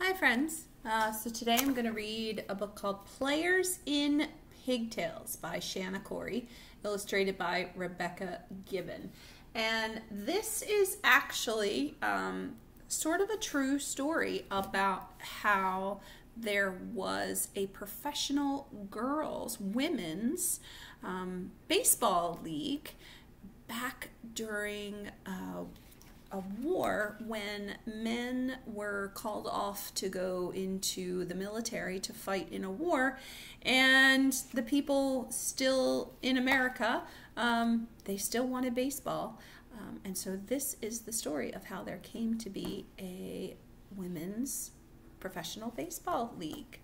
Hi friends. Uh, so today I'm going to read a book called Players in Pigtails by Shana Corey, illustrated by Rebecca Gibbon. And this is actually um, sort of a true story about how there was a professional girls, women's um, baseball league back during uh, a war when men were called off to go into the military to fight in a war, and the people still in America, um, they still wanted baseball. Um, and so this is the story of how there came to be a women's professional baseball league.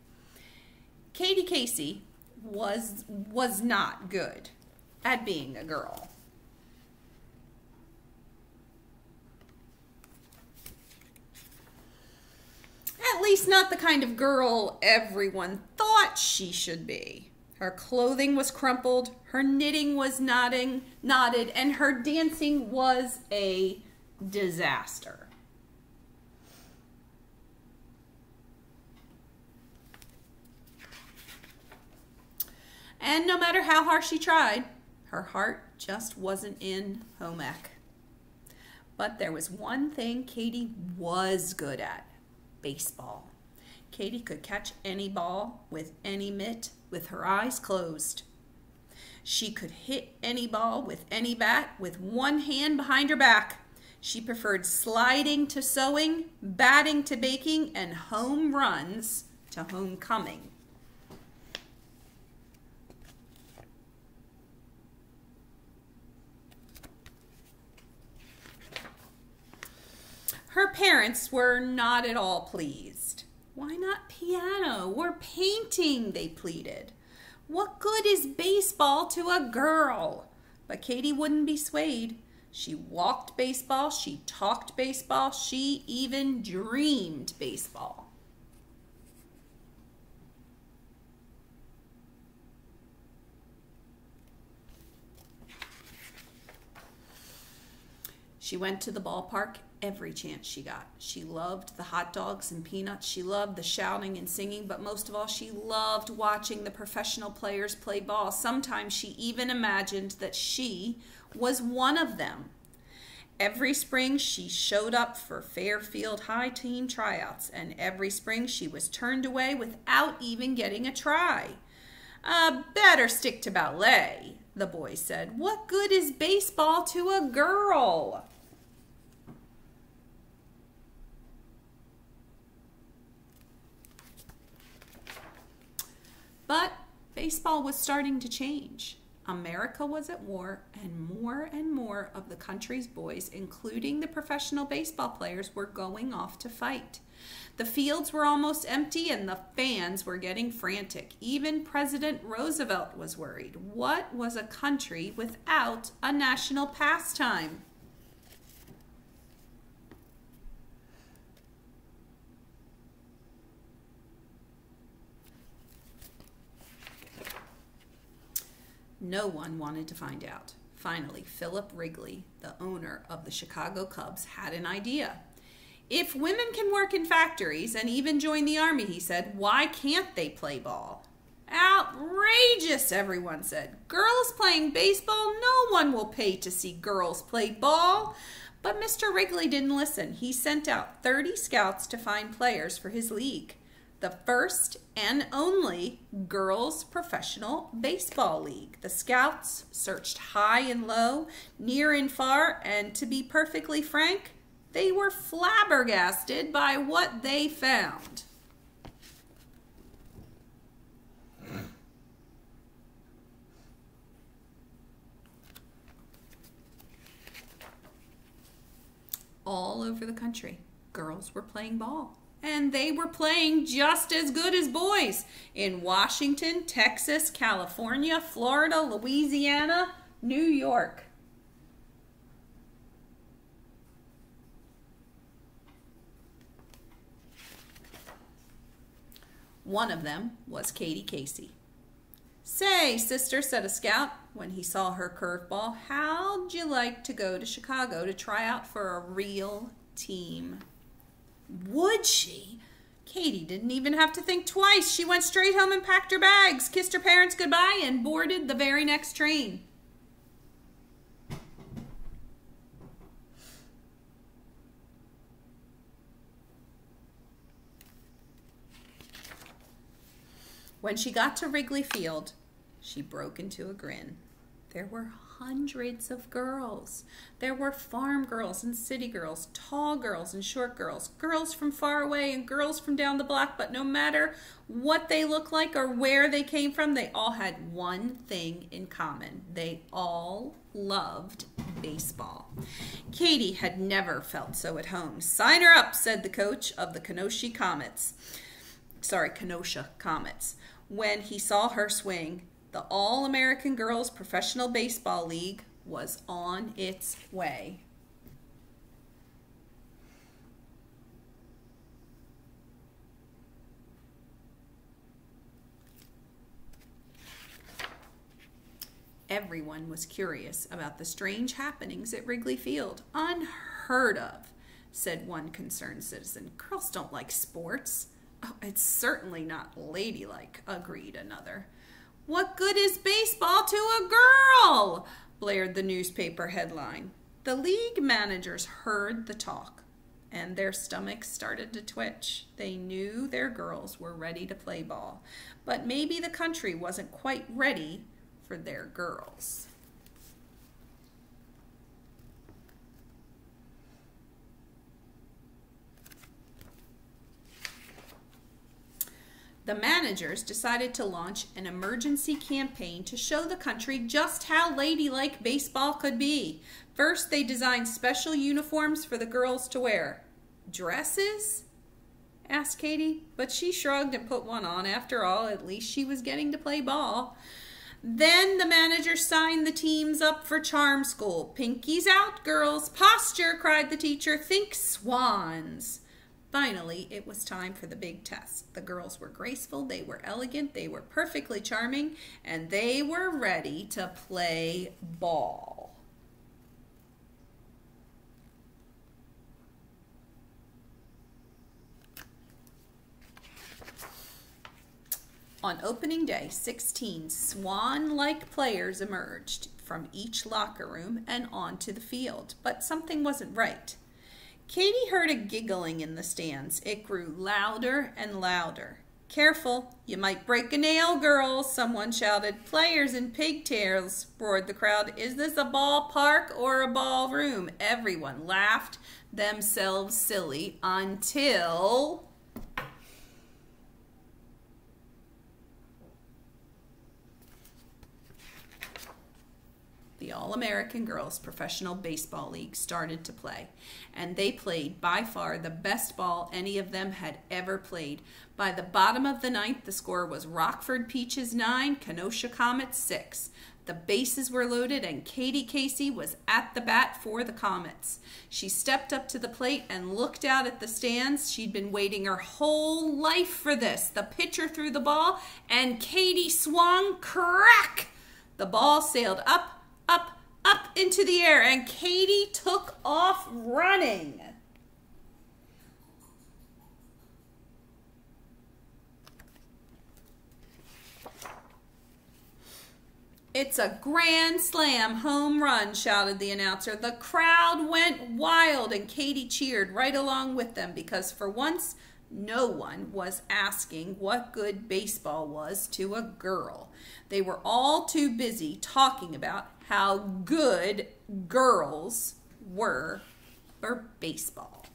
Katie Casey was was not good at being a girl. At least not the kind of girl everyone thought she should be. Her clothing was crumpled, her knitting was nodding, knotted, and her dancing was a disaster. And no matter how hard she tried, her heart just wasn't in home ec. But there was one thing Katie was good at baseball. Katie could catch any ball with any mitt with her eyes closed. She could hit any ball with any bat with one hand behind her back. She preferred sliding to sewing, batting to baking, and home runs to homecoming. Her parents were not at all pleased. Why not piano or painting, they pleaded. What good is baseball to a girl? But Katie wouldn't be swayed. She walked baseball, she talked baseball, she even dreamed baseball. She went to the ballpark every chance she got. She loved the hot dogs and peanuts. She loved the shouting and singing, but most of all, she loved watching the professional players play ball. Sometimes she even imagined that she was one of them. Every spring, she showed up for Fairfield High team tryouts, and every spring she was turned away without even getting a try. Uh, better stick to ballet, the boys said. What good is baseball to a girl? But baseball was starting to change. America was at war, and more and more of the country's boys, including the professional baseball players, were going off to fight. The fields were almost empty, and the fans were getting frantic. Even President Roosevelt was worried. What was a country without a national pastime? No one wanted to find out. Finally, Philip Wrigley, the owner of the Chicago Cubs, had an idea. If women can work in factories and even join the army, he said, why can't they play ball? Outrageous, everyone said. Girls playing baseball? No one will pay to see girls play ball. But Mr. Wrigley didn't listen. He sent out 30 scouts to find players for his league the first and only girls professional baseball league. The scouts searched high and low, near and far, and to be perfectly frank, they were flabbergasted by what they found. All over the country, girls were playing ball and they were playing just as good as boys in Washington, Texas, California, Florida, Louisiana, New York. One of them was Katie Casey. Say, sister, said a scout when he saw her curveball, how'd you like to go to Chicago to try out for a real team would she? Katie didn't even have to think twice. She went straight home and packed her bags, kissed her parents goodbye, and boarded the very next train. When she got to Wrigley Field, she broke into a grin. There were hundreds of girls. There were farm girls and city girls, tall girls and short girls, girls from far away and girls from down the block, but no matter what they looked like or where they came from, they all had one thing in common. They all loved baseball. Katie had never felt so at home. Sign her up, said the coach of the Kenosha Comets. Sorry, Kenosha Comets. When he saw her swing, the All American Girls Professional Baseball League was on its way. Everyone was curious about the strange happenings at Wrigley Field. Unheard of, said one concerned citizen. Girls don't like sports. Oh, it's certainly not ladylike, agreed another. What good is baseball to a girl? blared the newspaper headline. The league managers heard the talk and their stomachs started to twitch. They knew their girls were ready to play ball, but maybe the country wasn't quite ready for their girls. The managers decided to launch an emergency campaign to show the country just how ladylike baseball could be. First, they designed special uniforms for the girls to wear. Dresses? asked Katie, but she shrugged and put one on. After all, at least she was getting to play ball. Then the manager signed the teams up for charm school. Pinkies out, girls. Posture, cried the teacher. Think swans. Finally, it was time for the big test. The girls were graceful, they were elegant, they were perfectly charming, and they were ready to play ball. On opening day, 16 swan like players emerged from each locker room and onto the field, but something wasn't right. Katie heard a giggling in the stands. It grew louder and louder. Careful, you might break a nail, girls, someone shouted. Players in pigtails, roared the crowd. Is this a ballpark or a ballroom? Everyone laughed themselves silly until the All American Girls Professional Baseball League started to play, and they played by far the best ball any of them had ever played. By the bottom of the ninth, the score was Rockford Peaches 9, Kenosha Comets 6. The bases were loaded, and Katie Casey was at the bat for the Comets. She stepped up to the plate and looked out at the stands. She'd been waiting her whole life for this. The pitcher threw the ball, and Katie swung crack! The ball sailed up up, up into the air, and Katie took off running. It's a grand slam home run, shouted the announcer. The crowd went wild, and Katie cheered right along with them because for once no one was asking what good baseball was to a girl. They were all too busy talking about how good girls were for baseball.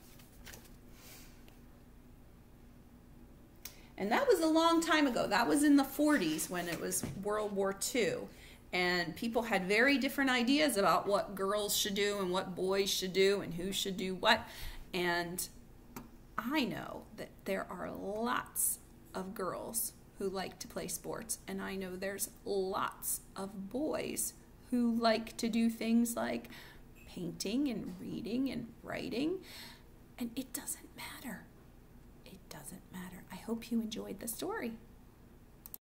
And that was a long time ago. That was in the 40s when it was World War II. And people had very different ideas about what girls should do and what boys should do and who should do what. And I know that there are lots of girls who like to play sports, and I know there's lots of boys who like to do things like painting and reading and writing. And it doesn't matter. It doesn't matter. I hope you enjoyed the story.